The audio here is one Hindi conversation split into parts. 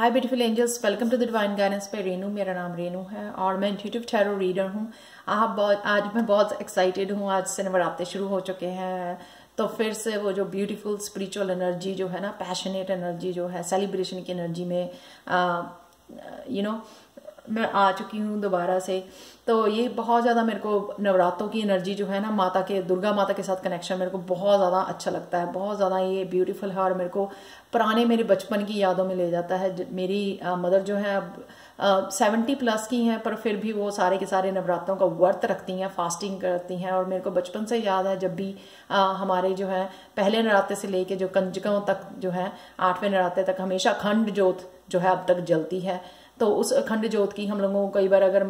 Hi beautiful angels welcome to the divine guidance पे रेनू मेरा नाम रेनू है और मैं इंट्यूटिव टैरो रीडर हूँ। आप बहुत, आज मैं बहुत एक्साइटेड हूँ। आज से नवरात्रे शुरू हो चुके हैं। तो फिर से वो जो ब्यूटीफुल स्पिरिचुअल एनर्जी जो है ना पैशनेट एनर्जी जो है सेलिब्रेशन की एनर्जी में यू नो मैं आ चुकी हूँ दोबारा से। तो ये बहुत ज़्यादा मेरे को नवरात्रों की एनर्जी जो है ना माता के दुर्गा माता के साथ कनेक्शन मेरे को बहुत ज़्यादा अच्छा लगता है। बहुत ज़्यादा ये ब्यूटीफुल है और मेरे को पुराने मेरे बचपन की यादों में ले जाता है। मेरी आ, मदर जो है अब सेवेंटी प्लस की हैं पर फिर भी वो सारे के सारे नवरात्रों का व्रत रखती हैं फास्टिंग करती हैं। और मेरे को बचपन से याद है जब भी आ, हमारे जो है पहले नवरात्रे से लेके जो कंजकों तक जो है आठवें नवरात्रे तक हमेशा खंड जोत जो है अब तक जलती है। तो उस अखंड ज्योत की हम लोगों को कई बार अगर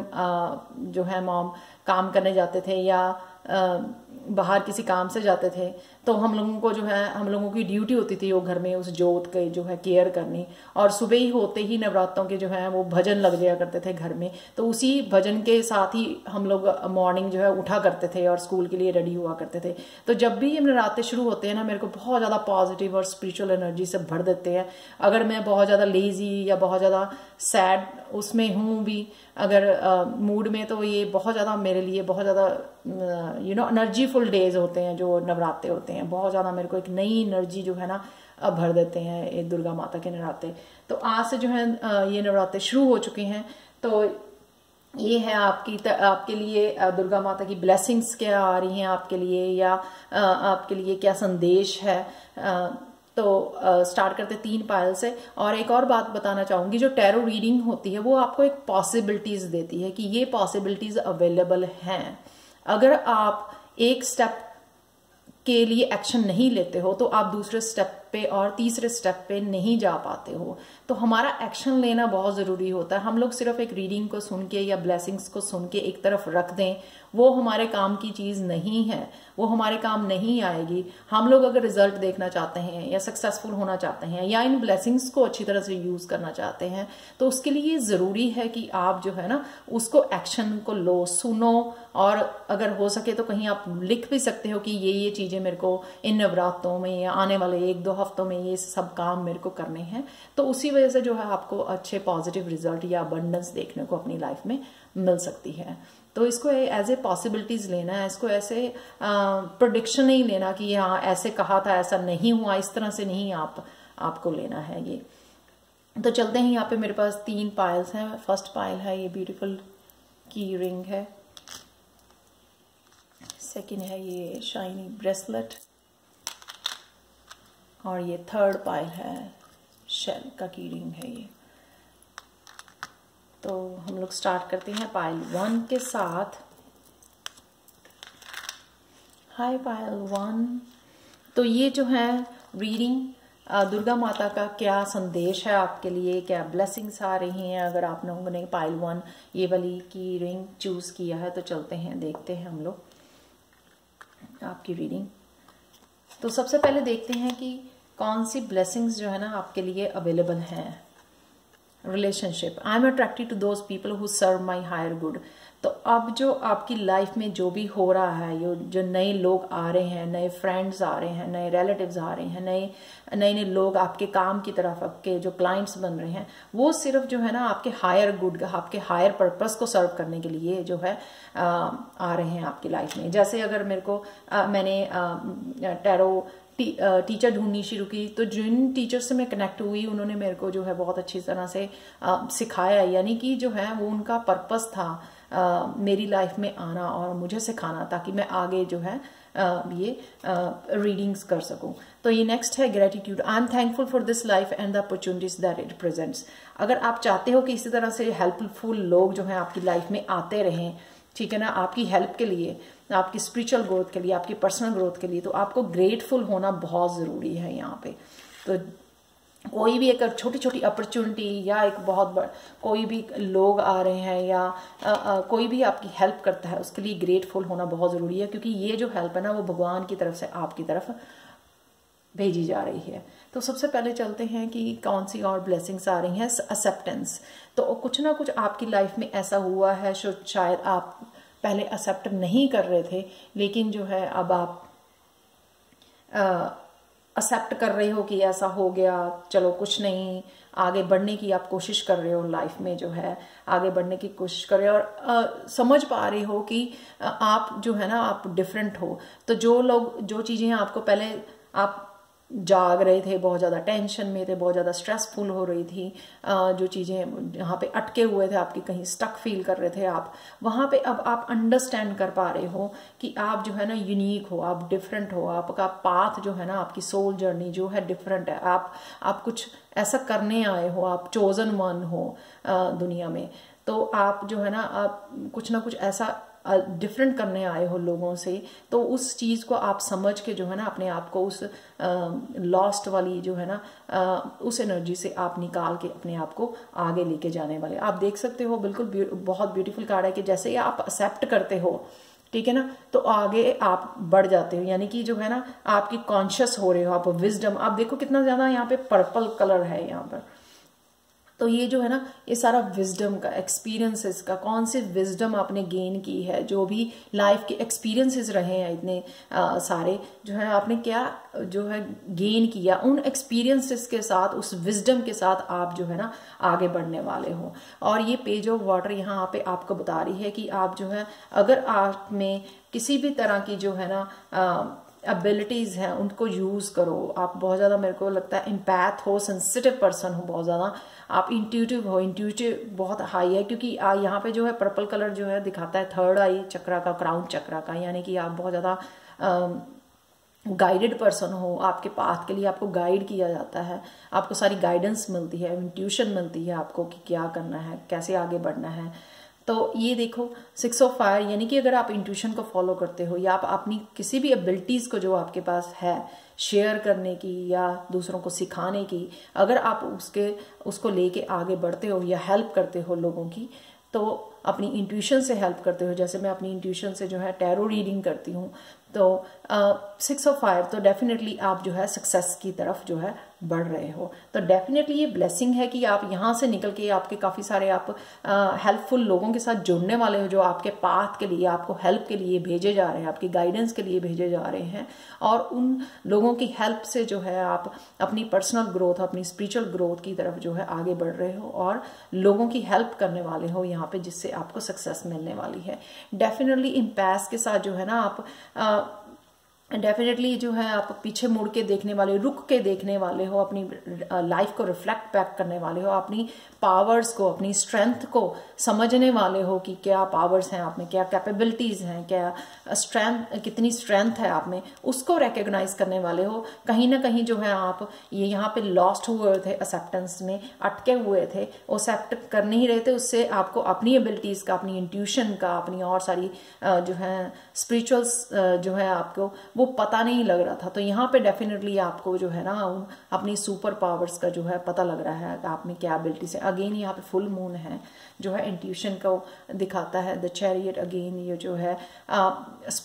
जो है मॉम काम करने जाते थे या बाहर किसी काम से जाते थे तो हम लोगों को जो है, हम लोगों की ड्यूटी होती थी वो घर में उस जोत के जो है केयर करनी। और सुबह ही होते ही नवरात्रों के जो है, वो भजन लग जाया करते थे घर में। तो उसी भजन के साथ ही हम लोग मॉर्निंग जो है उठा करते थे और स्कूल के लिए रेडी हुआ करते थे। तो जब भी नवरात्रे शुरू होते हैं ना, मेरे को बहुत ज़्यादा पॉजिटिव और स्पिरिचुअल एनर्जी से भर देते हैं। अगर मैं बहुत ज़्यादा लेजी या बहुत ज़्यादा सैड उसमें हूँ भी, अगर मूड में तो ये बहुत ज़्यादा मेरे लिए बहुत ज़्यादा यू नो एनर्जीफुल डेज़ होते हैं जो नवरात्रे होते हैं। बहुत ज़्यादा मेरे को एक नई एनर्जी जो है ना भर देते हैं ये दुर्गा माता के नवरात्रे। तो आज से जो है ये नवरात्रे शुरू हो चुके हैं। तो ये है आपकी त, आपके लिए दुर्गा माता की ब्लेसिंग्स क्या आ रही हैं आपके लिए या आपके लिए क्या संदेश है? तो स्टार्ट करते तीन पायल से। और एक और बात बताना चाहूँगी जो टैरो रीडिंग होती है वो आपको एक पॉसिबिलिटीज देती है कि ये पॉसिबिलिटीज अवेलेबल हैं। अगर आप एक स्टेप के लिए एक्शन नहीं लेते हो तो आप दूसरे स्टेप पे और तीसरे स्टेप पे नहीं जा पाते हो। तो हमारा एक्शन लेना बहुत ज़रूरी होता है। हम लोग सिर्फ़ एक रीडिंग को सुन के या ब्लेसिंग्स को सुन के एक तरफ़ रख दें वो हमारे काम की चीज़ नहीं है, वो हमारे काम नहीं आएगी। हम लोग अगर रिज़ल्ट देखना चाहते हैं या सक्सेसफुल होना चाहते हैं या इन ब्लेसिंग्स को अच्छी तरह से यूज़ करना चाहते हैं तो उसके लिए ज़रूरी है कि आप जो है ना, उसको एक्शन को लो, सुनो। और अगर हो सके तो कहीं आप लिख भी सकते हो कि ये ये चीज़ें मेरे को इन नवरात्रों में या आने वाले एक दो हफ्तों में ये सब काम मेरे को करने हैं। तो उसी वजह से जो है आपको अच्छे पॉजिटिव रिज़ल्ट या अबंडेंस देखने को अपनी लाइफ में मिल सकती है। तो इसको एज ए पॉसिबिलिटीज लेना है, इसको ऐसे प्रोडिक्शन नहीं लेना कि हाँ ऐसे कहा था, ऐसा नहीं हुआ, इस तरह से नहीं आप, आपको लेना है ये। तो चलते हैं, यहाँ पे मेरे पास तीन पायल्स हैं फ़र्स्ट पायल है, ये ब्यूटीफुल की रिंग है। सेकंड है ये शाइनी ब्रेसलेट और ये थर्ड पायल है शेल का की रिंग है ये। तो हम लोग स्टार्ट करते हैं पाइल वन के साथ। हाय पाइल वन तो ये जो है रीडिंग दुर्गा माता का क्या संदेश है आपके लिए? क्या ब्लेसिंग्स आ रही हैं? अगर आप लोगों ने पाइल वन ये वाली की रिंग चूज़ किया है तो चलते हैं, देखते हैं हम लोग आपकी रीडिंग तो सबसे पहले देखते हैं कि कौन सी ब्लेसिंग्स जो है ना आपके लिए अवेलेबल हैं। Relationship I am attracted to those people who serve my higher good तो अब जो आपकी लाइफ में जो भी हो रहा है यो जो नए लोग आ रहे हैं नए फ्रेंड्स आ रहे हैं नए रिलेटिव्स आ रहे हैं नए नए नए लोग आपके काम की तरफ़ आपके जो क्लाइंट्स बन रहे हैं वो सिर्फ़ जो है ना आपके हायर गुड आपके हायर पर्पस को सर्व करने के लिए जो है आ, आ रहे हैं आपकी लाइफ में। जैसे अगर मेरे को आ, मैंने टैरो टी, टीचर ढूंढनी शुरू की। तो जिन टीचर से मैं कनेक्ट हुई उन्होंने मेरे को जो है बहुत अच्छी तरह से आ, सिखाया। यानी कि जो है वो उनका पर्पस था आ, मेरी लाइफ में आना और मुझे सिखाना ताकि मैं आगे जो है आ, ये रीडिंग्स कर सकूँ। तो ये नेक्स्ट है gratitude I am thankful for this life and the opportunities that it presents अगर आप चाहते हो कि इसी तरह से हेल्पफुल लोग जो है आपकी लाइफ में आते रहें ठीक है ना आपकी हेल्प के लिए आपकी स्पिरिचुअल ग्रोथ के लिए आपकी पर्सनल ग्रोथ के लिए तो आपको ग्रेटफुल होना बहुत ज़रूरी है यहाँ पे। तो कोई भी एक छोटी छोटी अपॉर्चुनिटी या एक बहुत बड़ कोई भी लोग आ रहे हैं या आ, आ, कोई भी आपकी हेल्प करता है उसके लिए ग्रेटफुल होना बहुत ज़रूरी है क्योंकि ये जो हेल्प है ना वो भगवान की तरफ़ से आपकी तरफ़ भेजी जा रही है। तो सबसे पहले चलते हैं कि कौन सी और ब्लेसिंग्स आ रही हैं एक्सेप्टेंस तो कुछ ना कुछ आपकी लाइफ में ऐसा हुआ है शायद आप पहले एक्सेप्ट नहीं कर रहे थे लेकिन जो है अब आप एक्सेप्ट कर रहे हो कि ऐसा हो गया चलो कुछ नहीं आगे बढ़ने की आप कोशिश कर रहे हो लाइफ में जो है आगे बढ़ने की कोशिश कर रहे हो और आ, समझ पा रहे हो कि आप जो है ना आप डिफरेंट हो। तो जो लोग जो चीज़ें आपको पहले आप जाग रहे थे, बहुत ज़्यादा टेंशन में थे, बहुत ज़्यादा स्ट्रेसफुल हो रही थी। जो चीज़ें यहाँ पे अटके हुए थे, आपकी कहीं स्टक फील कर रहे थे आप, वहाँ पे अब आप अंडरस्टैंड कर पा रहे हो कि आप जो है ना यूनिक हो, आप डिफरेंट हो, आपका पाथ जो है ना, आपकी सोल जर्नी जो है डिफरेंट है। आप आप कुछ ऐसा करने आए हो, आप चोजन वन हो दुनिया में। तो आप जो है ना, आप कुछ ना कुछ ऐसा डिफरेंट करने आए हो लोगों से तो उस चीज़ को आप समझ के जो है ना, अपने आप को उस लॉस्ट वाली जो है ना उस एनर्जी से आप निकाल के अपने आप को आगे लेके जाने वाले। आप देख सकते हो, बिल्कुल बहुत ब्यूटीफुल कार्ड है कि जैसे ही आप एक्सेप्ट करते हो, ठीक है ना तो आगे आप बढ़ जाते हो। यानी कि जो है ना, आपकी कॉन्शियस हो रहे हो, आप विजडम आप देखो कितना ज़्यादा यहाँ पे पर्पल कलर है यहाँ पर। तो ये जो है ना ये सारा विजडम का एक्सपीरियंसेस का कौन से विजडम आपने गेन की है जो भी लाइफ के एक्सपीरियंसेस रहे हैं इतने आ, सारे जो है आपने क्या जो है गेन किया उन एक्सपीरियंसेस के साथ उस विजडम के साथ आप जो है ना आगे बढ़ने वाले हो। और ये पेज ऑफ़ वाटर यहाँ पे आपको बता रही है कि आप जो है अगर आप में किसी भी तरह की जो है ना आ, एबिलिटीज़ हैं, उनको यूज़ करो। आप बहुत ज़्यादा मेरे को लगता है इम्पैथ हो सेंसिटिव पर्सन हो बहुत ज़्यादा। आप इंट्यूटिव हो इंट्यूटिव बहुत हाई है, क्योंकि यहाँ पे जो है पर्पल कलर जो है दिखाता है थर्ड आई चक्रा का क्राउन चक्रा का। यानी कि आप बहुत ज़्यादा गाइडेड पर्सन हो, आपके पाथ के लिए आपको गाइड किया जाता है। आपको सारी गाइडेंस मिलती है इंट्यूशन मिलती है आपको कि क्या करना है, कैसे आगे बढ़ना है। तो ये देखो सिक्स ऑफ़ फायर यानी कि अगर आप इंट्यूशन को फॉलो करते हो, या आप अपनी किसी भी एबिलिटीज को जो आपके पास है शेयर करने की या दूसरों को सिखाने की, अगर आप उसके, उसको लेके आगे बढ़ते हो या हेल्प करते हो लोगों की तो अपनी इंट्यूशन से हेल्प करते हो। जैसे मैं अपनी इंट्यूशन से जो है टैरो रीडिंग करती हूँ तो सिक्स ऑफ़ फायर तो डेफिनेटली आप जो है सक्सेस की तरफ़ जो है बढ़ रहे हो। तो डेफिनेटली ये ब्लेसिंग है कि आप यहाँ से निकल के आपके काफ़ी सारे आप हेल्पफुल लोगों के साथ जुड़ने वाले हो जो आपके पाथ के लिए आपको हेल्प के लिए भेजे जा रहे हैं आपकी गाइडेंस के लिए भेजे जा रहे हैं। और उन लोगों की हेल्प से जो है आप अपनी पर्सनल ग्रोथ अपनी स्पिरिचुअल ग्रोथ की तरफ़ जो है आगे बढ़ रहे हो और लोगों की हेल्प करने वाले हो यहाँ पे जिससे आपको सक्सेस मिलने वाली है। डेफिनेटली इन पैस के साथ जो है ना आप आ, डेफिनेटली जो है आप पीछे मुड़ के देखने वाले रुक के देखने वाले हो, अपनी लाइफ को रिफ्लेक्ट बैक करने वाले हो, अपनी पावर्स को, अपनी स्ट्रेंथ को समझने वाले हो कि क्या पावर्स हैं आप में, क्या कैपेबिलिटीज हैं, क्या स्ट्रेंथ कितनी स्ट्रेंथ है आप में, उसको रिकग्नाइज करने वाले हो। कहीं ना कहीं जो है आप, ये यहाँ पे लॉस्ट हुए थे एक्सेप्टेंस में, अटके हुए थे एक्सेप्ट कर नहीं रहे थे, उससे आपको अपनी एबिलिटीज का, अपनी इंट्यूशन का, अपनी और सारी जो है स्पिरिचुअल जो है आपको वो पता नहीं लग रहा था। तो यहाँ पे डेफिनेटली आपको जो है ना अपनी सुपर पावर्स का जो है पता लग रहा है आप में क्या एबिलिटीज है अगेन यहाँ पे फुल मून है जो है इंट्यूशन को दिखाता है। द चैरियट अगेन ये जो है आ,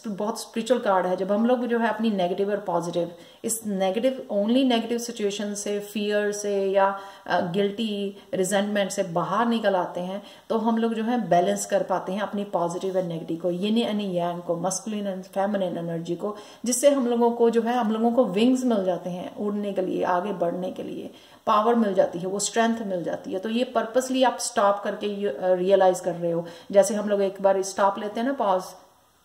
बहुत स्पिरिचुअल कार्ड है। जब हम लोग जो है अपनी नेगेटिव और पॉजिटिव इस नेगेटिव ओनली नेगेटिव सिचुएशन से फियर से या गिल्टी रिजेंटमेंट से बाहर निकल आते हैं तो हम लोग जो है बैलेंस कर पाते हैं अपनी पॉजिटिव एंड नेगेटिव को ये यानी यांग को मस्कुलिन एंड फेमिनिन एनर्जी को, जिससे हम लोगों को जो है, हम लोगों को विंग्स मिल जाते हैं उड़ने के लिए, आगे बढ़ने के लिए पावर मिल जाती है, वो स्ट्रेंथ मिल जाती है तो ये पर्पसली आप स्टॉप करके रियलाइज़ कर रहे हो, जैसे हम लोग एक बार स्टॉप लेते हैं ना पॉज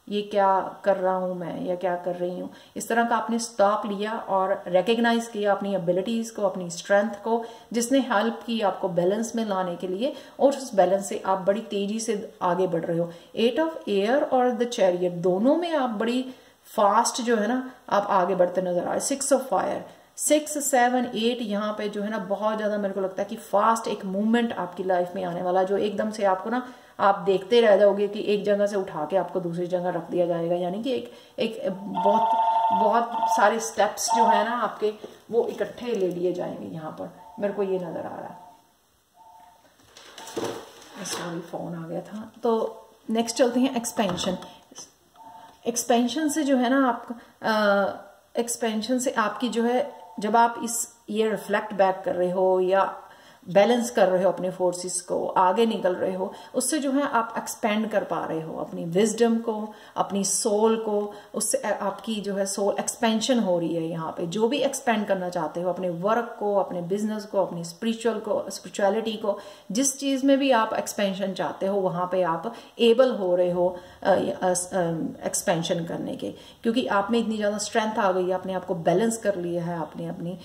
ये क्या कर रहा हूँ मैं, या क्या कर रही हूँ। इस तरह का आपने स्टॉप लिया और रिकग्नाइज किया अपनी एबिलिटीज को, अपनी स्ट्रेंथ को, जिसने हेल्प की आपको बैलेंस में लाने के लिए, और उस बैलेंस से आप बड़ी तेज़ी से आगे बढ़ रहे हो। एट ऑफ़ एयर और द चैरियर दोनों में आप बड़ी फास्ट जो है ना, आप आगे बढ़ते नज़र आ रहे six of fire six seven eight यहाँ पे जो है ना, बहुत ज़्यादा मेरे को लगता है कि फास्ट एक मूवमेंट आपकी लाइफ में आने वाला जो एकदम से आपको ना आप देखते रह जाओगे कि एक जगह से उठा के आपको दूसरी जगह रख दिया जाएगा। यानी कि एक एक बहुत बहुत सारे स्टेप्स जो है ना आपके, वो इकट्ठे ले लिए जाएँगे यहाँ पर। मेरे को ये नज़र आ रहा है। सॉरी फ़ोन आ गया था। तो नेक्स्ट चलते हैं एक्सपेंशन एक्सपेंशन से जो है ना आप एक्सपेंशन से आपकी जो है, जब आप इस, ये रिफ्लेक्ट बैक कर रहे हो या बैलेंस कर रहे हो अपने फोर्सेस को, आगे निकल रहे हो, उससे जो है आप एक्सपेंड कर पा रहे हो, अपनी विजडम को, अपनी सोल को, उससे आपकी जो है सोल एक्सपेंशन हो रही है यहाँ पे। जो भी एक्सपेंड करना चाहते हो, अपने वर्क को, अपने बिज़नेस को, अपनी स्पिरिचुअल को स्पिरिचुअलिटी को, जिस चीज़ में भी आप एक्सपेंशन चाहते हो, वहाँ पे आप एबल हो रहे हो एक्सपेंशन करने के। क्योंकि आप में इतनी ज़्यादा स्ट्रेंथ आ गई है, आपने आपको बैलेंस कर लिया है, आपने अपनी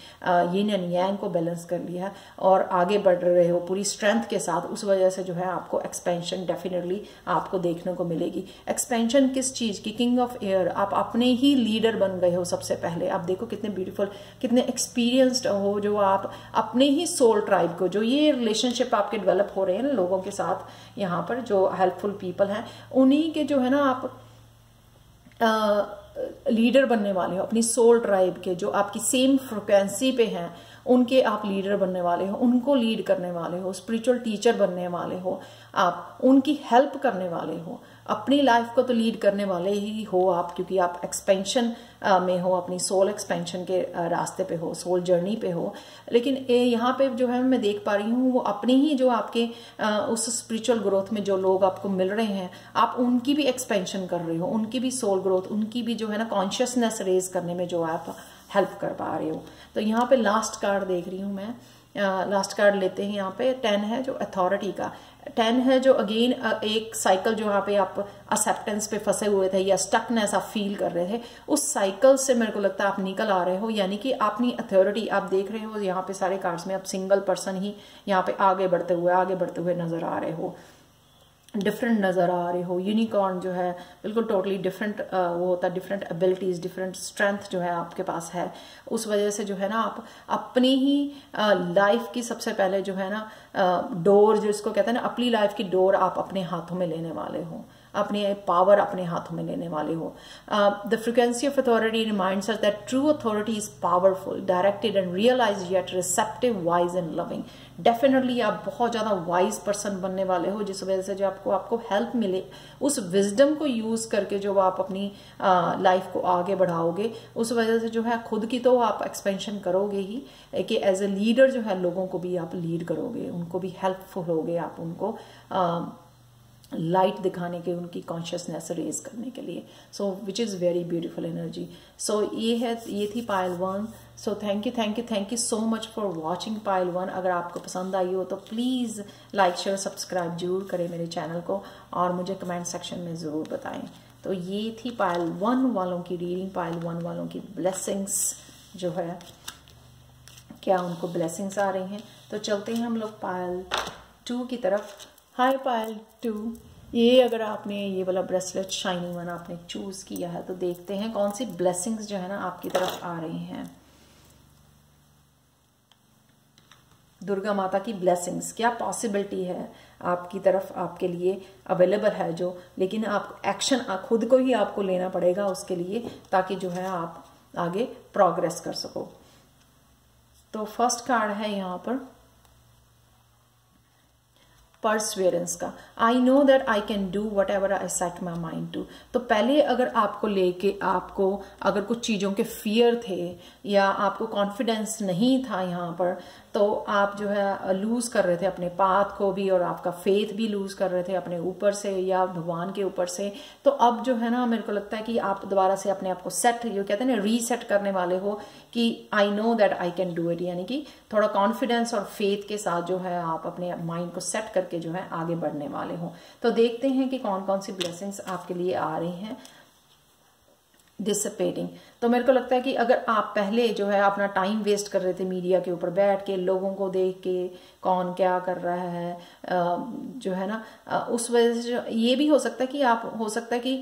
यिन एंड यांग को बैलेंस कर लिया है, और आगे बढ़ रहे हो पूरी स्ट्रेंथ के साथ उस वजह से जो है आपको एक्सपेंशन डेफिनेटली आपको देखने को मिलेगी। एक्सपेंशन किस चीज़ की? किंग ऑफ़ एयर आप अपने ही लीडर बन गए हो सबसे पहले। आप देखो कितने ब्यूटीफुल कितने एक्सपीरियंस्ड हो जो आप अपने ही सोल ट्राइब को जो ये रिलेशनशिप आपके डेवलप हो रहे हैं ना लोगों के साथ यहाँ पर जो हेल्पफुल पीपल हैं उन्हीं के जो है ना आप आ, लीडर बनने वाले हो अपनी सोल ट्राइब के जो आपकी सेम फ्रिक्वेंसी पे हैं। उनके आप लीडर बनने वाले हो, उनको लीड करने वाले हो स्पिरिचुअल टीचर बनने वाले हो, आप उनकी हेल्प करने वाले हो, अपनी लाइफ को तो लीड करने वाले ही हो आप, क्योंकि आप एक्सपेंशन में हो, अपनी सोल एक्सपेंशन के रास्ते पे हो सोल जर्नी पे हो, लेकिन यहाँ पे जो है मैं देख पा रही हूँ, वो अपनी ही जो आपके उस स्पिरिचुअल ग्रोथ में जो लोग आपको मिल रहे हैं, आप उनकी भी एक्सपेंशन कर रहे हो, उनकी भी सोल ग्रोथ उनकी भी जो है ना कॉन्शियसनेस रेज करने में जो आप हेल्प कर पा रहे हो तो यहाँ पे लास्ट कार्ड देख रही हूँ मैं लास्ट uh, कार्ड लेते हैं यहाँ पे टेन है जो अथॉरिटी का टेन है जो अगेन एक साइकिल जो यहाँ पे आप एक्सेप्टेंस पे फंसे हुए थे या स्टकनेस आप फील कर रहे थे उस साइकिल से मेरे को लगता है आप निकल आ रहे हो यानी कि अपनी अथॉरिटी आप देख रहे हो यहाँ पे सारे कार्ड्स में आप सिंगल पर्सन ही यहाँ पे आगे बढ़ते हुए आगे बढ़ते हुए नज़र आ रहे हो डिफरेंट नज़र आ रहे हो। यूनिकॉर्न जो है, बिल्कुल टोटली डिफरेंट वो होता है डिफरेंट एबिलिटीज डिफरेंट स्ट्रेंथ जो है आपके पास है। उस वजह से जो है ना, आप अपनी ही लाइफ की सबसे पहले जो है ना डोर जो इसको कहते हैं ना, अपनी लाइफ की डोर आप अपने हाथों में लेने वाले हो। अपने पावर अपने हाथों में लेने वाले हो। The frequency of authority reminds us that true authority is powerful directed and realise yet receptive wise and loving definitely आप बहुत ज़्यादा वाइज पर्सन बनने वाले हो जिस वजह से जो आपको आपको हेल्प मिले। उस विजडम को यूज़ करके जो आप अपनी लाइफ को आगे बढ़ाओगे उस वजह से जो है खुद की तो आप एक्सपेंशन करोगे ही कि एज ए लीडर जो है लोगों को भी आप लीड करोगे उनको भी हेल्पफुल होगे आप उनको आ, लाइट दिखाने के, उनकी कॉन्शियसनेस रेज करने के लिए। So which is very beautiful energy so ये है, ये थी pile one so thank you thank you thank you so much for watching pile one अगर आपको पसंद आई हो तो प्लीज़ लाइक शेयर सब्सक्राइब ज़रूर करें मेरे चैनल को और मुझे कमेंट सेक्शन में ज़रूर बताएँ। तो ये थी पायल वन वालों की रीडिंग पायल वन वालों की ब्लेसिंग्स जो है। क्या उनको ब्लेसिंग्स आ रही हैं? तो चलते हैं हम लोग पायल टू की तरफ़। हाय पायल टू ये अगर आपने ये वाला ब्रेसलेट शाइनिंग वन आपने चूज़ किया है तो देखते हैं कौन सी ब्लेसिंग्स जो है ना आपकी तरफ़ आ रही हैं। दुर्गा माता की ब्लेसिंग्स क्या पॉसिबिलिटी है आपकी तरफ़ आपके लिए अवेलेबल है जो, लेकिन आप एक्शन खुद को ही आपको लेना पड़ेगा उसके लिए, ताकि जो है आप आगे प्रोग्रेस कर सको। तो फ़र्स्ट कार्ड है यहाँ पर। परसवेरेंस का। I know that I can do whatever I set my mind to तो पहले अगर आपको लेके, आपको अगर कुछ चीज़ों के फियर थे या आपको कॉन्फिडेंस नहीं था यहाँ पर तो आप जो है लूज कर रहे थे अपने पाथ को भी और आपका फेथ भी लूज कर रहे थे अपने ऊपर से या भगवान के ऊपर से। तो अब जो है ना, मेरे को लगता है कि आप दोबारा से अपने आप को सेट जो कहते हैं ना रीसेट करने वाले हो कि I know that I can do it यानी कि थोड़ा कॉन्फिडेंस और फेथ के साथ जो है, आप अपने माइंड को सेट करके जो है, आगे बढ़ने वाले हो। तो देखते हैं कि कौन कौन सी ब्लेसिंग्स आपके लिए आ रही हैं। डिसपेटिंग तो मेरे को लगता है कि अगर आप पहले जो है अपना टाइम वेस्ट कर रहे थे मीडिया के ऊपर बैठ के लोगों को देख के कौन क्या कर रहा है जो है ना उस वजह से ये भी हो सकता है कि आप हो सकता है कि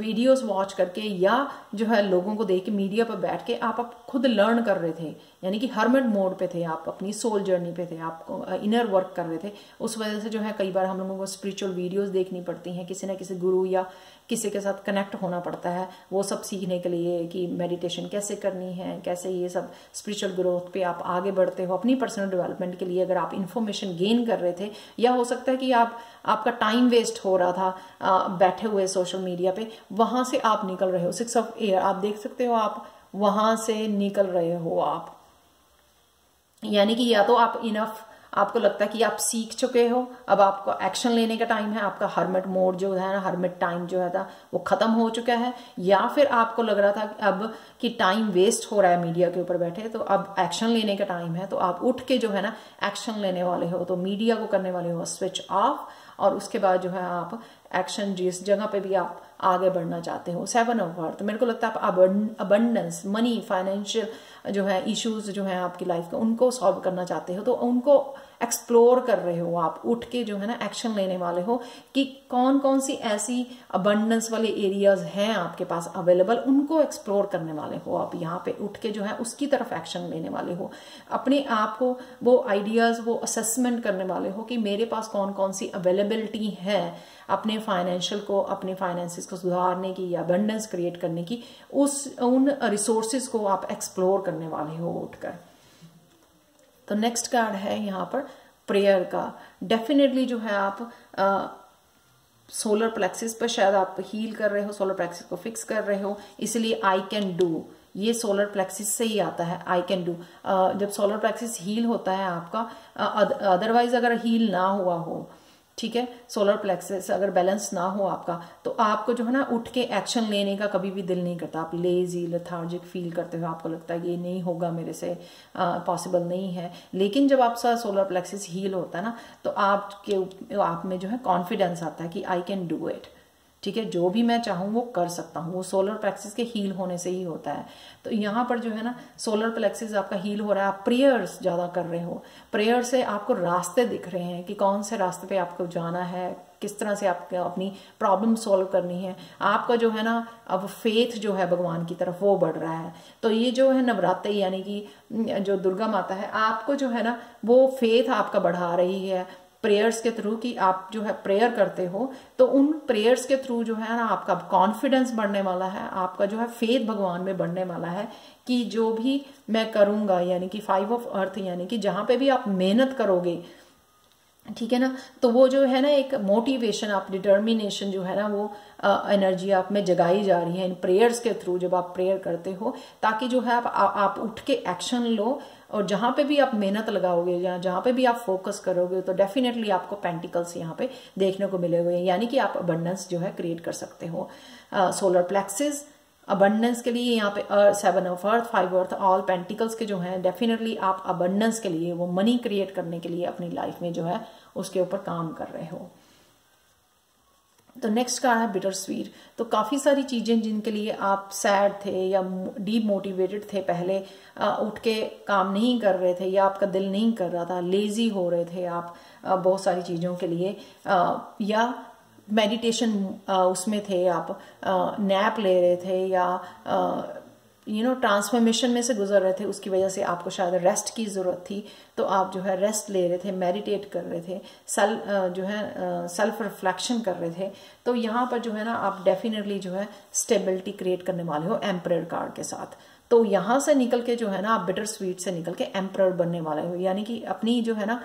वीडियोस वॉच करके या जो है लोगों को देख के मीडिया पर बैठ के आप, आप खुद लर्न कर रहे थे यानी कि हरमेड मोड पे थे आप अपनी सोल जर्नी पे थे आप इनर वर्क कर रहे थे। उस वजह से जो है कई बार हम लोगों को स्पिरिचुअल वीडियोस देखनी पड़ती हैं किसी ना किसी गुरु या किसी के साथ कनेक्ट होना पड़ता है वो सब सीखने के लिए कि मेडिटेशन कैसे करनी है कैसे ये सब स्पिरिचुअल ग्रोथ पे आप आगे बढ़ते हो अपनी पर्सनल डेवलपमेंट के लिए अगर आप इन्फॉर्मेशन गेन कर रहे थे या हो सकता है कि आप आपका टाइम वेस्ट हो रहा था आ, बैठे हुए सोशल मीडिया पे वहाँ से आप निकल रहे हो। सिक्स ऑफ़ एयर आप देख सकते हो आप वहाँ से निकल रहे हो आप। यानी कि या तो आप इनफ आपको लगता है कि आप सीख चुके हो, अब आपको एक्शन लेने का टाइम है, आपका हरमिट मोड जो है ना हरमिट टाइम जो है था, वो खत्म हो चुका है। या फिर आपको लग रहा था कि अब कि टाइम वेस्ट हो रहा है मीडिया के ऊपर बैठे तो अब एक्शन लेने का टाइम है तो आप उठ के जो है ना एक्शन लेने वाले हो तो मीडिया को करने वाले हो स्विच ऑफ़ और उसके बाद जो है आप एक्शन जिस जगह पे भी आप आगे बढ़ना चाहते हो। सेवन ऑफ़ तो मेरे को लगता है आप अबंडेंस मनी फाइनेंशियल जो है इश्यूज़ जो है आपकी लाइफ के, उनको सॉल्व करना चाहते हो। तो उनको एक्सप्लोर कर रहे हो आप, उठ के जो है ना एक्शन लेने वाले हो कि कौन कौन सी ऐसी अबंडेंस वाले एरियाज़ हैं आपके पास अवेलेबल उनको एक्सप्लोर करने वाले हो आप यहाँ पे, उठ के जो है उसकी तरफ़ एक्शन लेने वाले हो। अपने आप को वो आइडियाज़ वो असेसमेंट करने वाले हो कि मेरे पास कौन कौन सी अवेलेबिलिटी है अपने फाइनेंशियल को, अपने फाइनेंसिस को सुधारने की या अबंडेंस क्रिएट करने की, उस, उन रिसोर्सेज को आप एक्सप्लोर करने वाले हो उठकर। तो नेक्स्ट कार्ड है यहाँ पर प्रेयर का। डेफिनेटली जो है आप आ, सोलर प्लेक्सिस पर शायद आप हील कर रहे हो सोलर प्लेक्सिस को फिक्स कर रहे हो इसलिए आई कैन डू ये सोलर प्लेक्सिस से ही आता है आई कैन डू जब सोलर प्लेक्सिस हील होता है आपका अदरवाइज़ अगर हील ना हुआ हो ठीक है? सोलर प्लेक्सेस अगर बैलेंस ना हो आपका तो आपको जो है ना उठ के एक्शन लेने का कभी भी दिल नहीं करता। आप लेजी लथार्जिक फील करते हो, आपको लगता है ये नहीं होगा मेरे से पॉसिबल नहीं है। लेकिन जब आपका सोलर प्लेक्सेस हील होता है ना तो आपके, आप में जो है कॉन्फिडेंस आता है कि आई कैन डू इट ठीक है, जो भी मैं चाहूँ वो कर सकता हूँ। वो सोलर प्लेक्सिस के हील होने से ही होता है। तो यहाँ पर जो है ना सोलर प्लेक्सिस आपका हील हो रहा है। आप प्रेयर्स ज़्यादा कर रहे हो। प्रेयर से आपको रास्ते दिख रहे हैं कि कौन से रास्ते पे आपको जाना है, किस तरह से आपको, अपनी प्रॉब्लम सॉल्व करनी है। आपका जो है ना, अब फेथ जो है भगवान की तरफ़, वो बढ़ रहा है। तो ये जो है नवरात्रि, यानी कि, जो दुर्गा माता है, आपको जो है ना, वो फेथ आपका बढ़ा रही है। प्रेयर्स के थ्रू कि आप जो है प्रेयर करते हो तो उन प्रेयर्स के थ्रू जो है ना आपका कॉन्फिडेंस बढ़ने वाला है, आपका जो है फेथ भगवान में बढ़ने वाला है कि जो भी मैं करूँगा, यानी कि फाइव ऑफ़ अर्थ यानी कि जहाँ पे भी आप मेहनत करोगे, ठीक है ना? तो वो जो है ना एक मोटिवेशन आप डिटर्मिनेशन जो है ना वो एनर्जी आप में जगाई जा रही है इन प्रेयर्स के थ्रू जब आप प्रेयर करते हो, ताकि जो है आप आप उठ के एक्शन लो और जहाँ पे भी आप मेहनत लगाओगे, या जहाँ पे भी आप फोकस करोगे तो डेफिनेटली आपको पेंटिकल्स यहाँ पे देखने को मिलेंगे यानी कि आप अबंडेंस जो है क्रिएट कर सकते हो। सोलर प्लेक्सिस अबंडेंस के लिए यहाँ पे seven of earth five earth all pentacles के जो हैं डेफिनेटली आप अबंडेंस के लिए, वो मनी क्रिएट करने के लिए अपनी लाइफ में जो है, उसके ऊपर काम कर रहे हो। तो नेक्स्ट का है बिटर स्वीट तो काफ़ी सारी चीज़ें जिनके लिए आप सैड थे या डीमोटिवेटेड थे पहले उठ के काम नहीं कर रहे थे या आपका दिल नहीं कर रहा था लेजी हो रहे थे आप बहुत सारी चीज़ों के लिए या मेडिटेशन उसमें थे आप नैप ले रहे थे या यू नो ट्रांसफॉर्मेशन में से गुजर रहे थे, उसकी वजह से आपको शायद रेस्ट की ज़रूरत थी तो आप जो है रेस्ट ले रहे थे मेडिटेट कर रहे थे, सेल जो है सेल्फ रिफ्लेक्शन कर रहे थे तो यहाँ पर जो है ना, आप डेफिनेटली जो है स्टेबिलिटी क्रिएट करने वाले हो एम्पर कार्ड के साथ। तो यहाँ से निकल के जो है ना, आप बिटर स्वीट से निकल के एम्पर बनने वाले हो, यानी कि अपनी जो है ना,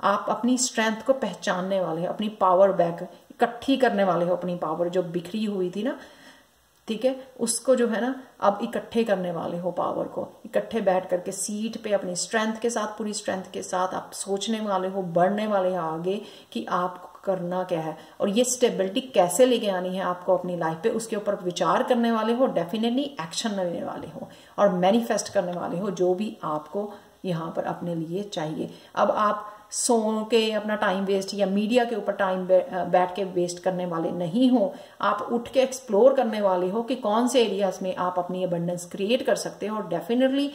आप अपनी स्ट्रेंथ को पहचानने वाले हो, अपनी पावर बैक इकट्ठी करने वाले हो, अपनी पावर जो बिखरी हुई थी ना ठीक है? उसको जो है ना अब इकट्ठे करने वाले हो पावर को। इकट्ठे बैठ करके सीट पे अपनी स्ट्रेंथ के साथ, पूरी स्ट्रेंथ के साथ आप सोचने वाले हो, बढ़ने वाले हो आगे कि आपको करना क्या है। और ये स्टेबिलिटी कैसे लेके आनी है आपको अपनी लाइफ पे, उसके ऊपर विचार करने वाले हो डेफिनेटली एक्शन लेने वाले हो और मैनिफेस्ट करने वाले हो, जो भी आपको यहाँ पर अपने लिए चाहिए। अब आप सो के अपना टाइम वेस्ट या मीडिया के ऊपर टाइम बैठ के वेस्ट करने वाले नहीं हो। आप उठ के एक्सप्लोर करने वाले हो कि कौन से एरियाज़ में आप अपनी अबंडेंस क्रिएट कर सकते हो। और डेफिनेटली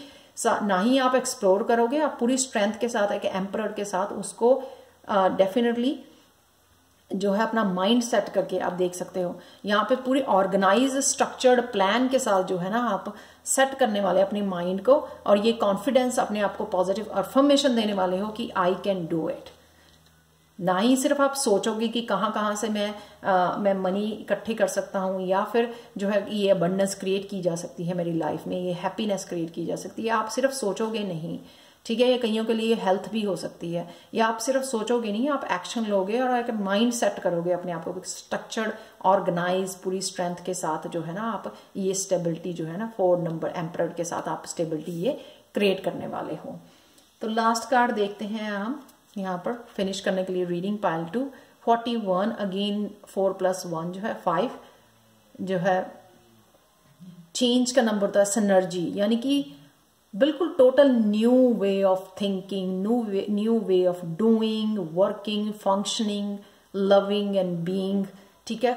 ना ही आप एक्सप्लोर करोगे, आप पूरी स्ट्रेंथ के साथ, एक एम्पर के साथ उसको डेफिनेटली जो है अपना माइंड सेट करके आप देख सकते हो। यहाँ पे पूरी ऑर्गेनाइज स्ट्रक्चर्ड प्लान के साथ जो है ना आप सेट करने वाले अपने माइंड को और ये कॉन्फिडेंस अपने आप को पॉजिटिव अफर्मेशन देने वाले हो कि आई कैन डू इट ना ही सिर्फ़ आप सोचोगे कि कहाँ कहाँ से मैं आ, मैं मनी इकट्ठी कर सकता हूँ या फिर जो है ये अबंडेंस क्रिएट की जा सकती है मेरी लाइफ में ये हैप्पीनेस क्रिएट की जा सकती है। आप सिर्फ़ सोचोगे नहीं। ठीक है, ये कईयों के लिए हेल्थ भी हो सकती है। या आप सिर्फ़ सोचोगे नहीं, आप एक्शन लोगे और एक माइंड सेट करोगे अपने आप को स्ट्रक्चर्ड ऑर्गेनाइज पूरी स्ट्रेंथ के साथ जो है ना आप, ये स्टेबिलिटी जो है ना फोर नंबर एम्पर के साथ आप स्टेबिलिटी ये क्रिएट करने वाले हो। तो लास्ट कार्ड देखते हैं हम, यहाँ पर फिनिश करने के लिए reading pile two forty one again four plus one जो है फाइव जो है चेंज का नंबर है सनर्जी यानी कि बिल्कुल total new way of thinking new new way of doing working functioning loving and being ठीक है?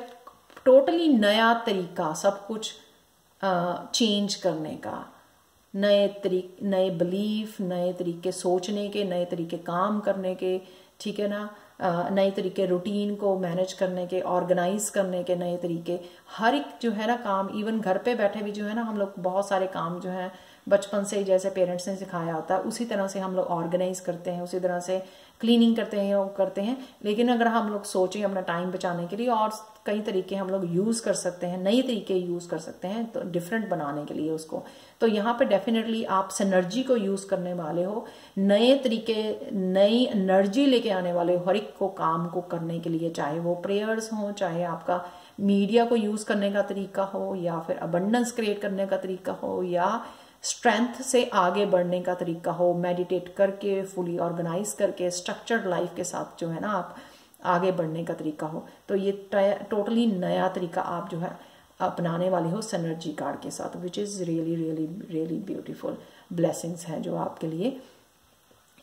टोटली नया तरीका, सब कुछ चेंज करने का। नए तरीके, नए बिलीफ नए तरीके सोचने के, नए तरीके काम करने के, ठीक है ना? नए तरीके रूटीन को मैनेज करने के ऑर्गेनाइज करने के, नए तरीके। हर एक जो है ना काम इवन घर पे बैठे भी जो है ना हम लोग बहुत सारे काम जो है बचपन से जैसे पेरेंट्स ने सिखाया होता है उसी तरह से हम लोग ऑर्गेनाइज करते हैं, उसी तरह से क्लीनिंग करते हैं करते हैं। लेकिन अगर हम लोग सोचें अपना टाइम बचाने के लिए, और कई तरीके हम लोग यूज़ कर सकते हैं, नए तरीके यूज़ कर सकते हैं तो डिफरेंट बनाने के लिए उसको। तो यहाँ पे डेफिनेटली आप सनर्जी को यूज़ करने वाले हो, नए तरीके, नई एनर्जी लेके आने वाले हो, हर एक को काम को करने के लिए, चाहे वो प्रेयर्स हो, चाहे आपका मीडिया को यूज़ करने का तरीका हो, या फिर अबंडेंस क्रिएट करने का तरीका हो, या स्ट्रेंथ से आगे बढ़ने का तरीका हो मेडिटेट करके फुली ऑर्गेनाइज करके स्ट्रक्चर्ड लाइफ के साथ जो है ना आप आगे बढ़ने का तरीका हो तो ये टोटली नया तरीका आप जो है अपनाने वाले हो सनर्जी कार्ड के साथ which is really really really beautiful blessings हैं जो आपके लिए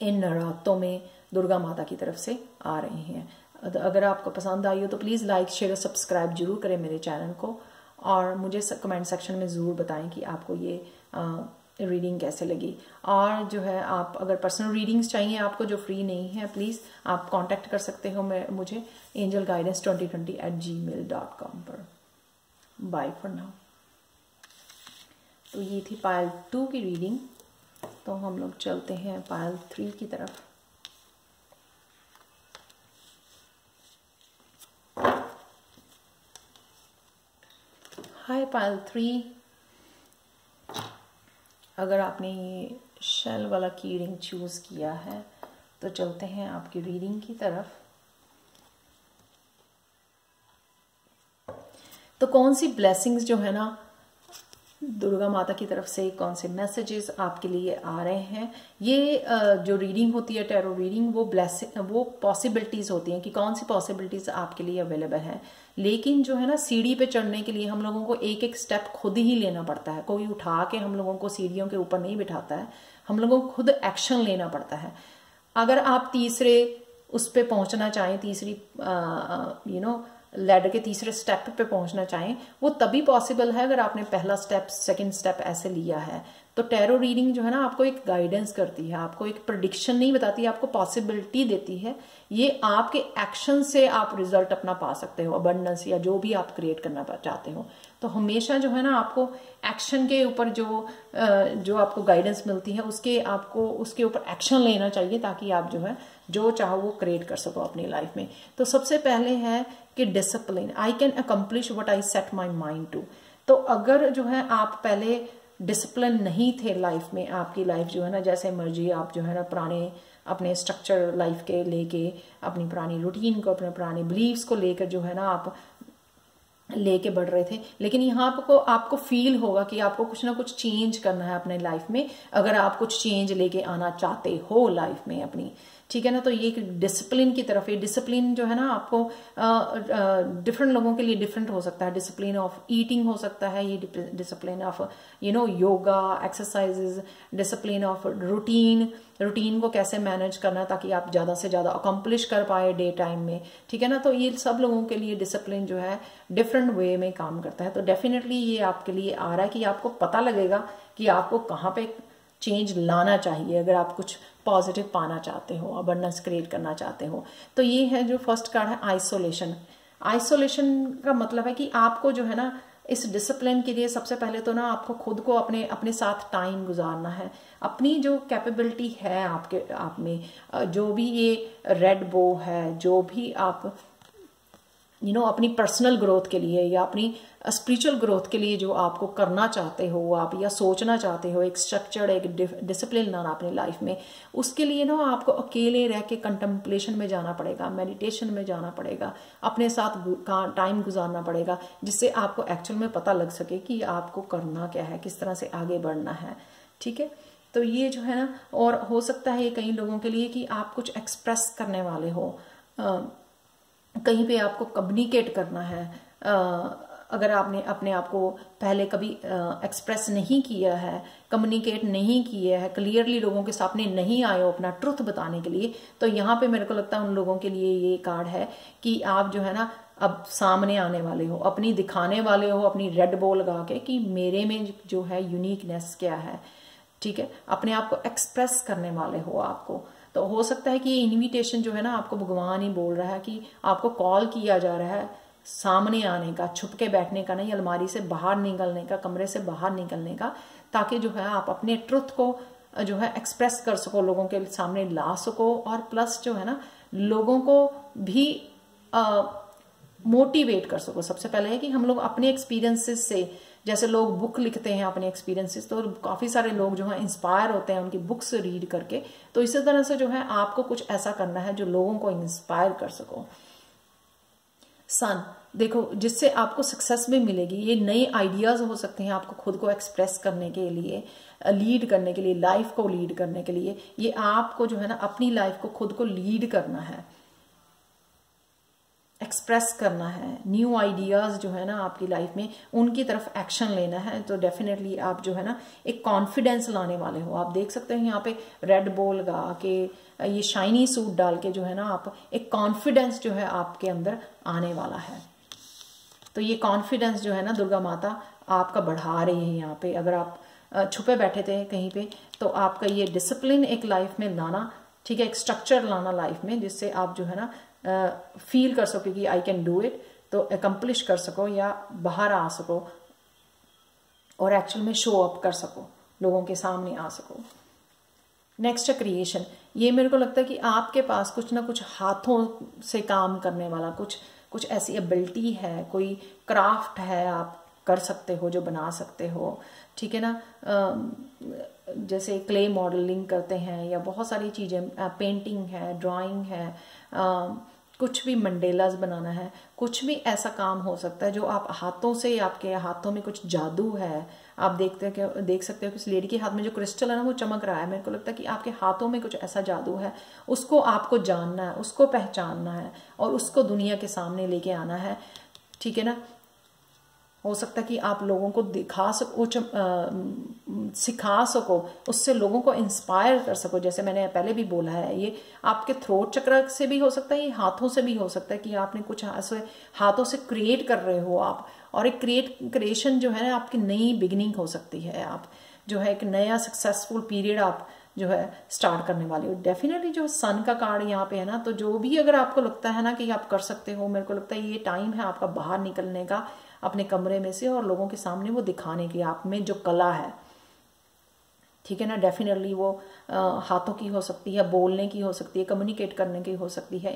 इन नवरात्रों में दुर्गा माता की तरफ़ से आ रही हैं। अगर आपको पसंद आई हो तो प्लीज़ लाइक शेयर और सब्सक्राइब ज़रूर करें मेरे चैनल को, और मुझे कमेंट सेक्शन में ज़रूर बताएँ कि आपको ये रीडिंग कैसे लगी? और जो है, आप अगर पर्सनल रीडिंग्स चाहिए आपको जो फ्री नहीं है प्लीज़ आप कांटेक्ट कर सकते हो मैं, मुझे angel guidance twenty twenty eight gmail dot com पर। बाय फॉर नाउ तो ये थी पायल टू की रीडिंग तो हम लोग चलते हैं पायल थ्री की तरफ़। हाय पायल थ्री अगर आपने ये शेल वाला की रिंग चूज़ किया है तो चलते हैं आपकी रीडिंग की तरफ़। तो कौन सी ब्लेसिंग्स जो है ना दुर्गा माता की तरफ़ से कौन से मैसेजेस आपके लिए आ रहे हैं? ये जो रीडिंग होती है टेरो रीडिंग वो ब्लेसिंग वो पॉसिबिलिटीज होती हैं कि कौन सी पॉसिबिलिटीज आपके लिए अवेलेबल है। लेकिन जो है ना, सीढ़ी पे चढ़ने के लिए हम लोगों को एक एक स्टेप खुद ही लेना पड़ता है। कोई उठा के हम लोगों को सीढ़ियों के ऊपर नहीं बिठाता है। हम लोगों को खुद एक्शन लेना पड़ता है। अगर आप तीसरे उस पर पहुँचना चाहें, तीसरी यू नो लेडर के तीसरे स्टेप पे पहुँचना चाहें, वो तभी पॉसिबल है अगर आपने पहला स्टेप सेकंड स्टेप ऐसे लिया है। तो टैरो रीडिंग जो है ना, आपको एक गाइडेंस करती है, आपको एक प्रडिक्शन नहीं बताती, आपको पॉसिबिलिटी देती है। ये आपके एक्शन से आप रिज़ल्ट अपना पा सकते हो अबंडेंस या जो भी आप क्रिएट करना चाहते हो। तो हमेशा जो है ना, आपको एक्शन के ऊपर जो जो आपको गाइडेंस मिलती है, उसके आपको, उसके ऊपर एक्शन लेना चाहिए ताकि आप जो है जो चाहो वो क्रिएट कर सको अपनी लाइफ में। तो सबसे पहले है कि discipline I can accomplish what I set my mind to तो अगर जो है आप पहले डिसिप्लिन नहीं थे लाइफ में, आपकी लाइफ जो है ना, जैसे मर्ज़ी आप जो है ना पुराने, अपने स्ट्रक्चर लाइफ के लेके, अपनी पुरानी रूटीन को, अपने पुराने बिलीव्स को लेकर जो है ना आप लेके बढ़ रहे थे। लेकिन यहाँ आपको आपको फील होगा कि आपको कुछ ना कुछ चेंज करना है अपने लाइफ में। अगर आप कुछ चेंज लेके आना चाहते हो लाइफ में अपनी ठीक है ना? तो ये एक डिसिप्लिन की तरफ़, ये डिसिप्लिन जो है ना, आपको डिफरेंट लोगों के लिए डिफरेंट हो सकता है। डिसिप्लिन ऑफ़ ईटिंग हो सकता है, ये discipline of you know yoga exercises discipline of routine routine को कैसे मैनेज करना ताकि आप ज़्यादा से ज़्यादा अकम्पलिश कर पाए डे टाइम में। ठीक है ना? तो ये सब लोगों के लिए डिसिप्लिन जो है डिफरेंट वे में काम करता है। तो डेफिनेटली ये आपके लिए आ रहा है कि आपको पता लगेगा कि आपको कहाँ पे चेंज लाना चाहिए। अगर आप कुछ पॉजिटिव पाना चाहते हो अबंडेंस क्रिएट करना चाहते हो। तो ये है जो फ़र्स्ट कार्ड है आइसोलेशन आइसोलेशन का मतलब है कि आपको जो है ना, इस डिसिप्लिन के लिए सबसे पहले तो ना आपको खुद को अपने अपने साथ टाइम गुजारना है। अपनी जो कैपेबिलिटी है आपके, आप में जो भी ये रेड बो है, जो भी आप यू नो अपनी पर्सनल ग्रोथ के लिए या अपनी स्पिरिचुअल ग्रोथ के लिए जो आपको करना चाहते हो आप या सोचना चाहते हो एक स्ट्रक्चर्ड एक डिसिप्लिन लाना अपनी लाइफ में उसके लिए ना आपको अकेले रह के कंटेम्पलेशन में जाना पड़ेगा मेडिटेशन में जाना पड़ेगा अपने साथ टाइम गुजारना पड़ेगा जिससे आपको एक्चुअल में पता लग सके कि आपको करना क्या है किस तरह से आगे बढ़ना है ठीक है? तो ये जो है ना और हो सकता है कई लोगों के लिए कि आप कुछ एक्सप्रेस करने वाले हो आ, कहीं पे आपको कम्युनिकेट करना है अगर आपने अपने आप को पहले कभी एक्सप्रेस नहीं किया है कम्युनिकेट नहीं किया है क्लियरली लोगों के सामने नहीं आए हो अपना ट्रुथ बताने के लिए तो यहाँ पे मेरे को लगता है उन लोगों के लिए ये कार्ड है कि आप जो है ना, अब सामने आने वाले हो, अपनी दिखाने वाले हो, अपनी रेड बॉल लगा के कि मेरे में जो है यूनिकनेस क्या है, ठीक है? अपने आप को एक्सप्रेस करने वाले हो आपको। तो हो सकता है कि ये इनविटेशन जो है ना आपको भगवान ही बोल रहा है कि आपको कॉल किया जा रहा है सामने आने का छुप के बैठने का नहीं, अलमारी से बाहर निकलने का, कमरे से बाहर निकलने का, ताकि जो है आप अपने ट्रुथ को जो है एक्सप्रेस कर सको, लोगों के सामने ला सको, और प्लस जो है ना लोगों को भी मोटिवेट कर सको। सबसे पहले है कि हम लोग अपने एक्सपीरियंसेस से जैसे लोग बुक लिखते हैं अपने एक्सपीरियंसेस तो काफ़ी सारे लोग जो है इंस्पायर होते हैं उनकी बुक्स रीड करके। तो इसी तरह से जो है आपको कुछ ऐसा करना है जो लोगों को इंस्पायर कर सको। सन देखो, जिससे आपको सक्सेस भी मिलेगी, ये नए आइडियाज़ हो सकते हैं आपको खुद को एक्सप्रेस करने के लिए लीड करने के लिए लाइफ को लीड करने के लिए। ये आपको जो है ना, अपनी लाइफ को खुद को लीड करना है। एक्सप्रेस करना है न्यू आइडियाज़ जो है ना आपकी लाइफ में, उनकी तरफ़ एक्शन लेना है तो डेफिनेटली आप जो है ना एक कॉन्फिडेंस लाने वाले हो। आप देख सकते हैं यहाँ पे रेड बॉल गा के, ये शाइनी सूट डाल के जो है ना आप एक कॉन्फिडेंस जो है आपके अंदर आने वाला है। तो ये कॉन्फिडेंस जो है ना दुर्गा माता आपका बढ़ा रही है यहाँ पे। अगर आप छुपे बैठे थे कहीं पे तो आपका ये डिसिप्लिन एक लाइफ में लाना, ठीक है, एक स्ट्रक्चर लाना लाइफ में, जिससे आप जो है ना फील कर सको कि आई कैन डू इट तो एकम्पलिश कर सको या बाहर आ सको और एक्चुअल में शो अप कर सको, लोगों के सामने आ सको। नेक्स्ट है क्रिएशन ये मेरे को लगता है कि आपके पास कुछ ना कुछ हाथों से काम करने वाला कुछ कुछ ऐसी एबिलिटी है, कोई क्राफ्ट है आप कर सकते हो, जो बना सकते हो। ठीक है ना? जैसे क्ले मॉडलिंग करते हैं या बहुत सारी चीज़ें पेंटिंग है ड्राइंग है कुछ भी मंडेलाज बनाना है, कुछ भी ऐसा काम हो सकता है जो आप हाथों से, आपके हाथों में कुछ जादू है। आप देखते हैं देख सकते हो कि उस लेडी के हाथ में जो क्रिस्टल है ना, वो चमक रहा है। मेरे को लगता है कि आपके हाथों में कुछ ऐसा जादू है, उसको आपको जानना है, उसको पहचानना है और उसको दुनिया के सामने लेके आना है। ठीक है ना? हो सकता है कि आप लोगों को दिखा सको सिखा सको, उससे लोगों को इंस्पायर कर सको। जैसे मैंने पहले भी बोला है, ये आपके थ्रोट चक्र से भी हो सकता है, ये हाथों से भी हो सकता है कि आपने कुछ ऐसे हाथों से क्रिएट कर रहे हो आप। और एक क्रिएट क्रिएशन जो है, आपकी नई बिगिनिंग हो सकती है। आप जो है एक नया सक्सेसफुल पीरियड आप जो है स्टार्ट करने वाले हो। डेफिनेटली जो सन का कार्ड यहाँ पे है ना तो जो भी अगर आपको लगता है ना कि आप कर सकते हो, मेरे को लगता है ये टाइम है आपका बाहर निकलने का। अपने कमरे में से और लोगों के सामने वो दिखाने की आप में जो कला है। ठीक है ना? डेफिनेटली वो आ, हाथों की हो सकती है बोलने की हो सकती है कम्युनिकेट करने की हो सकती है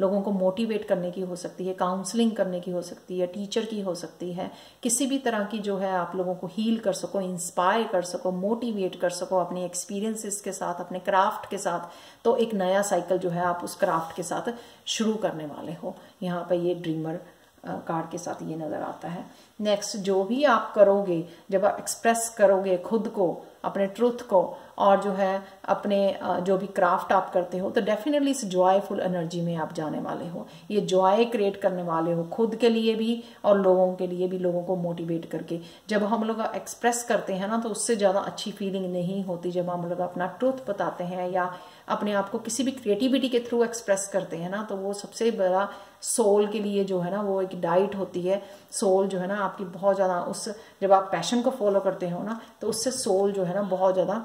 लोगों को मोटिवेट करने की हो सकती है काउंसलिंग करने की हो सकती है टीचर की हो सकती है। किसी भी तरह की जो है आप लोगों को हील कर सको इंस्पायर कर सको मोटिवेट कर सको अपने एक्सपीरियंसेस के साथ अपने क्राफ्ट के साथ तो एक नया साइकिल जो है आप उस क्राफ्ट के साथ शुरू करने वाले हो। यहाँ पर ये ड्रीमर कार्ड के साथ ये नज़र आता है। नेक्स्ट जो भी आप करोगे, जब आप एक्सप्रेस करोगे खुद को अपने ट्रुथ को और जो है अपने जो भी क्राफ्ट आप करते हो तो डेफिनेटली इस जॉयफुल एनर्जी में आप जाने वाले हो। ये जॉय क्रिएट करने वाले हो खुद के लिए भी और लोगों के लिए भी, लोगों को मोटिवेट करके। जब हम लोग एक्सप्रेस करते हैं ना तो उससे ज़्यादा अच्छी फीलिंग नहीं होती जब हम लोग अपना ट्रुथ बताते हैं या अपने आप को किसी भी क्रिएटिविटी के थ्रू एक्सप्रेस करते हैं ना तो वो सबसे बड़ा सोल के लिए जो है ना, वो एक डाइट होती है। सोल जो है ना, आपकी बहुत ज़्यादा उस, जब आप पैशन को फॉलो करते हो ना तो उससे सोल जो है ना बहुत ज़्यादा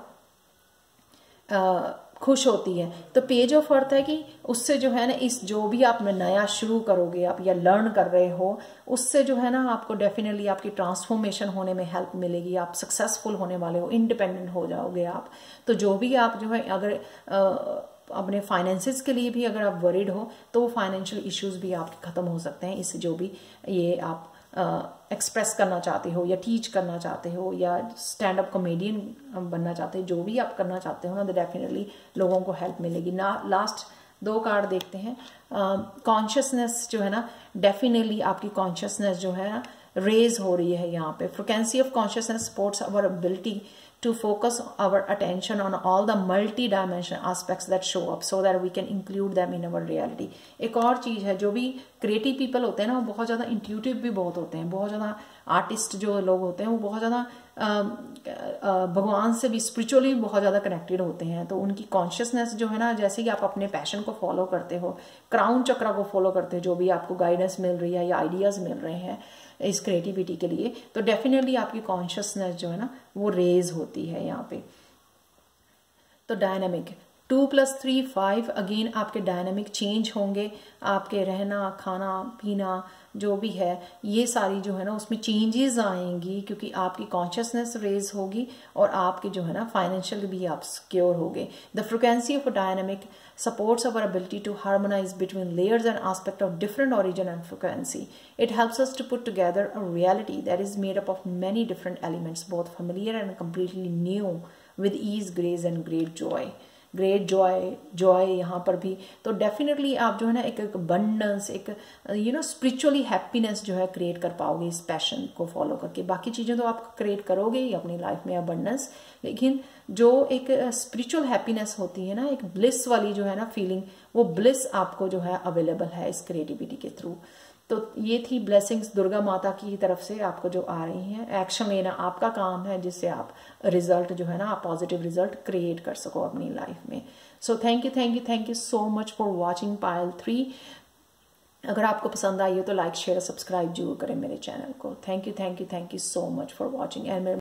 खुश होती है। तो पेज ऑफ़ अर्थ है कि उससे जो है ना इस जो भी आप नया शुरू करोगे आप या लर्न कर रहे हो उससे जो है ना आपको डेफिनेटली आपकी ट्रांसफॉर्मेशन होने में हेल्प मिलेगी। आप सक्सेसफुल होने वाले हो इंडिपेंडेंट हो जाओगे आप। तो जो भी आप जो है अगर आ, अपने फाइनेंसिस के लिए भी अगर आप वरिड हो तो वो फाइनेंशियल इश्यूज़ भी आपके खत्म हो सकते हैं। इससे जो भी ये आप एक्सप्रेस करना चाहते हो या टीच करना चाहते हो या स्टैंड अप कॉमेडियन बनना चाहते हो जो भी आप करना चाहते हो ना तो डेफिनेटली लोगों को हेल्प मिलेगी। ना लास्ट दो कार्ड देखते हैं। कॉन्शियसनेस uh, जो है ना डेफिनेटली आपकी कॉन्शियसनेस जो है ना रेज हो रही है यहाँ पे। Frequency of consciousness supports our ability to focus our attention on all the multi-dimensional aspects that show up so that we can include them in our reality. एक और चीज़ है, जो भी क्रिएटिव पीपल होते हैं ना, वो बहुत ज़्यादा इंट्यूटिव भी बहुत होते हैं। बहुत ज़्यादा आर्टिस्ट जो लोग होते हैं, वो बहुत ज़्यादा भगवान से भी स्पिरिचुअली बहुत ज़्यादा कनेक्टेड होते हैं। तो उनकी कॉन्शियसनेस जो है ना, जैसे कि आप अपने पैशन को फॉलो करते हो क्राउन चक्रा को फॉलो करते हो, जो भी आपको गाइडेंस मिल रही है या आइडियाज़ मिल रहे हैं इस क्रिएटिविटी के लिए तो डेफिनेटली आपकी कॉन्शियसनेस जो है ना, वो रेज होती है यहाँ पे। तो dynamic two plus three five again आपके डायनेमिक चेंज होंगे। आपके रहना, खाना, पीना जो भी है, ये सारी जो है ना उसमें चेंजेस आएँगी क्योंकि आपकी कॉन्शियसनेस रेज होगी और आपके जो है ना फाइनेंशियल भी आप सिक्योर हो गए the frequency of dynamic supports our ability to harmonize between layers and aspect of different origin and frequency it helps us to put together a reality that is made up of many different elements both familiar and completely new with ease grace and great joy great joy joy यहाँ पर भी। तो डेफिनेटली आप जो है ना, एक बंडन्स एक यू नो स्पिरिचुअली हैप्पीनेस जो है क्रिएट कर पाओगे इस पैशन को फॉलो करके। बाकी चीज़ें तो आप क्रिएट करोगे ही अपनी लाइफ में अबंडेंस लेकिन जो एक स्पिरिचुअल हैप्पीनेस होती है ना, एक ब्लिस वाली जो है ना फीलिंग वो ब्लिस आपको जो है अवेलेबल है इस क्रिएटिविटी के थ्रू तो ये थी ब्लेसिंग्स दुर्गा माता की तरफ़ से आपको जो आ रही हैं। एक्शन लेना आपका काम है जिससे आप रिज़ल्ट जो है ना, आप पॉजिटिव रिज़ल्ट क्रिएट कर सको अपनी लाइफ में। So thank you thank you thank you so much for watching Payal three अगर आपको पसंद आई हो तो लाइक शेयर सब्सक्राइब ज़रूर करें मेरे चैनल को। Thank you thank you thank you so much for watching and